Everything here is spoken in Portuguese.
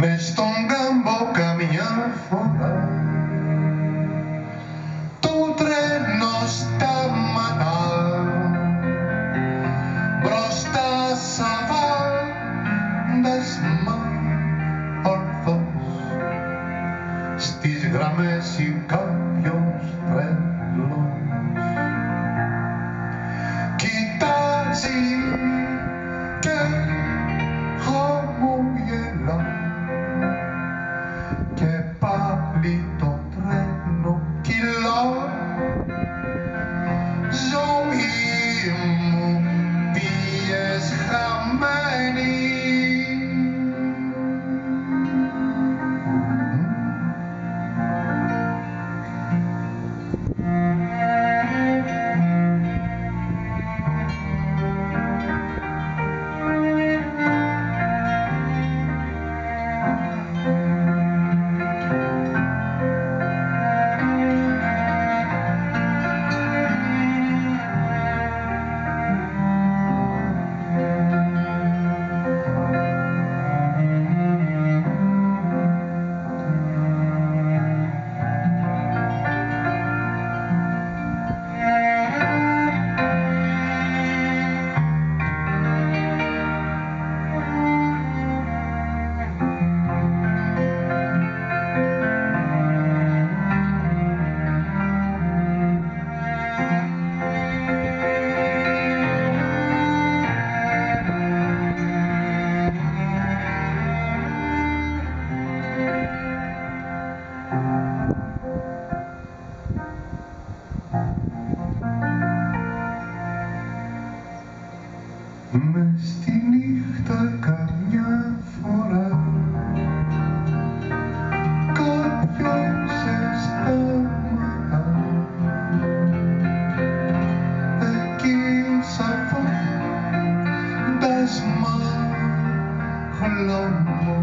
Mas tongambou caminhando fora. Tudre está tamanal Brosta saval Desma orfos Stis grames e μες στη νύχτα καμιά φορά. Κάποιος σε σταματά. Εκεί σαν φόντασμα χλωμό